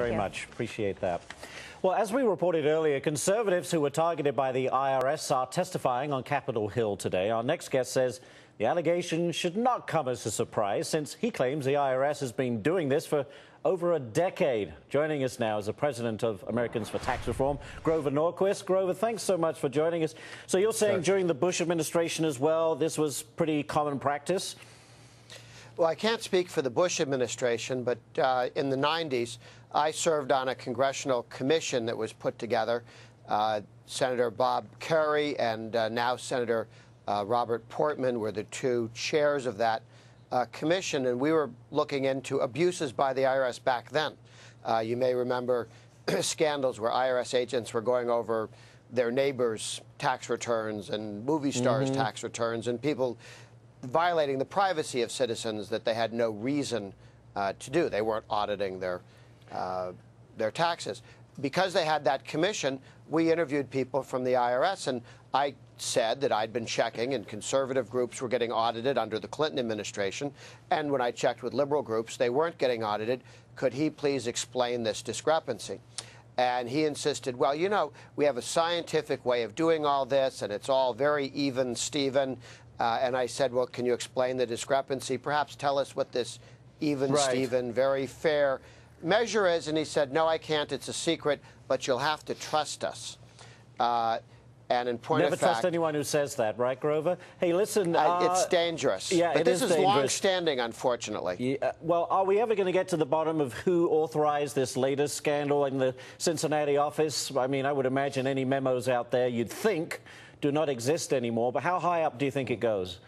very much. Appreciate that. Well, as we reported earlier, conservatives who were targeted by the IRS are testifying on Capitol Hill today. Our next guest says the allegation should not come as a surprise since he claims the IRS has been doing this for over a decade. Joining us now is the president of Americans for Tax Reform, Grover Norquist. Grover, thanks so much for joining us. So you're saying during the Bush administration as well, this was pretty common practice? Well, I can't speak for the Bush administration, but uh, in the 90s, I served on a congressional commission that was put together. Uh, Senator Bob Kerrey and uh, now Senator uh, Robert Portman were the two chairs of that uh, commission, and we were looking into abuses by the IRS back then. Uh, you may remember scandals where IRS agents were going over their neighbors' tax returns and movie stars' mm -hmm. tax returns, and people violating the privacy of citizens that they had no reason uh, to do. They weren't auditing their, uh, their taxes. Because they had that commission, we interviewed people from the IRS, and I said that I'd been checking, and conservative groups were getting audited under the Clinton administration. And when I checked with liberal groups, they weren't getting audited. Could he please explain this discrepancy? And he insisted, well, you know, we have a scientific way of doing all this, and it's all very even, Steven. Uh, and I said, well, can you explain the discrepancy? Perhaps tell us what this even, right. Steven, very fair measure is. And he said, no, I can't. It's a secret, but you'll have to trust us. Uh, and in point Never of fact, trust anyone who says that, right, Grover? Hey, listen. Uh, it's dangerous. Yeah, but this is, is long-standing, unfortunately. Yeah, well, are we ever going to get to the bottom of who authorized this latest scandal in the Cincinnati office? I mean, I would imagine any memos out there, you'd think, do not exist anymore. But how high up do you think it goes?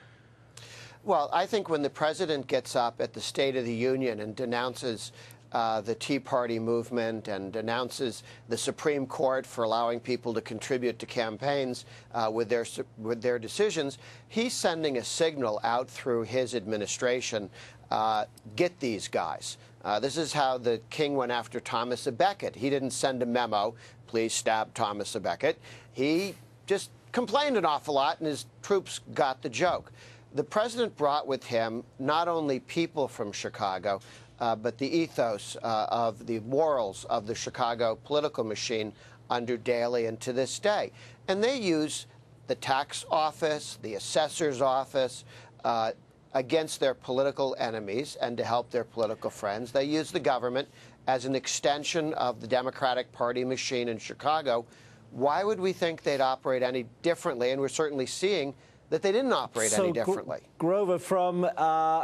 Well, I think when the president gets up at the State of the Union and denounces uh, the Tea Party movement and denounces the Supreme Court for allowing people to contribute to campaigns uh, with their with their decisions, he's sending a signal out through his administration: uh, get these guys. Uh, this is how the king went after Thomas A. Becket. He didn't send a memo, please stab Thomas A. Becket. He just complained an awful lot, and his troops got the joke. The president brought with him not only people from Chicago, uh, but the ethos uh, of the morals of the Chicago political machine under Daley and to this day. And they use the tax office, the assessor's office, uh, against their political enemies and to help their political friends. They use the government as an extension of the Democratic Party machine in Chicago why would we think they'd operate any differently? And we're certainly seeing that they didn't operate so, any differently. Grover, from uh,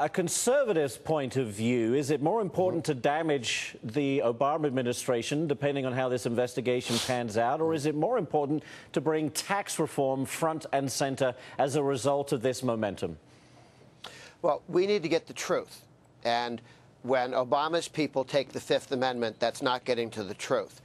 a conservative's point of view, is it more important mm -hmm. to damage the Obama administration, depending on how this investigation pans out, or is it more important to bring tax reform front and center as a result of this momentum? Well, we need to get the truth. And when Obama's people take the Fifth Amendment, that's not getting to the truth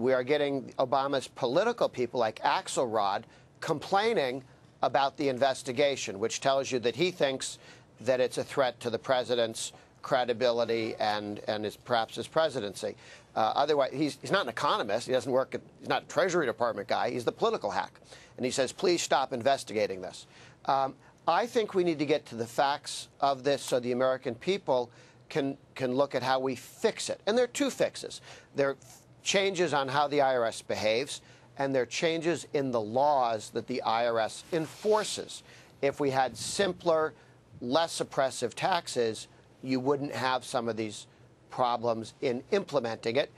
we are getting Obama's political people like Axelrod complaining about the investigation, which tells you that he thinks that it's a threat to the president's credibility and, and his, perhaps his presidency. Uh, otherwise, he's, he's not an economist. He doesn't work at, he's not a Treasury Department guy. He's the political hack. And he says, please stop investigating this. Um, I think we need to get to the facts of this so the American people can, can look at how we fix it. And there are two fixes. There are changes on how the IRS behaves, and there are changes in the laws that the IRS enforces. If we had simpler, less oppressive taxes, you wouldn't have some of these problems in implementing it.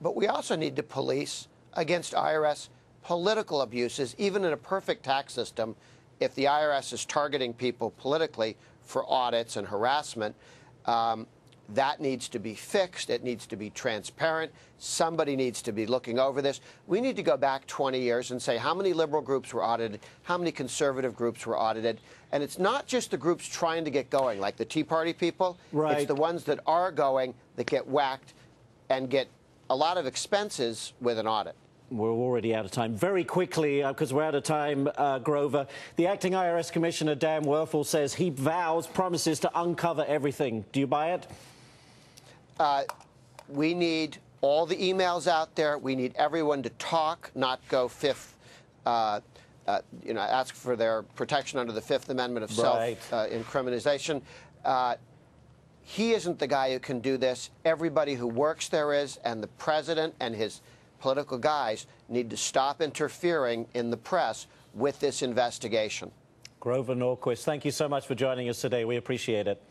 But we also need to police against IRS political abuses, even in a perfect tax system. If the IRS is targeting people politically for audits and harassment, um, that needs to be fixed. It needs to be transparent. Somebody needs to be looking over this. We need to go back 20 years and say how many liberal groups were audited, how many conservative groups were audited. And it's not just the groups trying to get going, like the Tea Party people. Right. It's the ones that are going that get whacked and get a lot of expenses with an audit. We're already out of time. Very quickly, because uh, we're out of time, uh, Grover, the acting IRS Commissioner, Dan Werfel, says he vows, promises to uncover everything. Do you buy it? Uh, we need all the emails out there. We need everyone to talk, not go fifth. Uh, uh, you know, ask for their protection under the Fifth Amendment of right. self-incrimination. Uh, He isn't the guy who can do this. Everybody who works there is, and the president and his political guys need to stop interfering in the press with this investigation. Grover Norquist, thank you so much for joining us today. We appreciate it.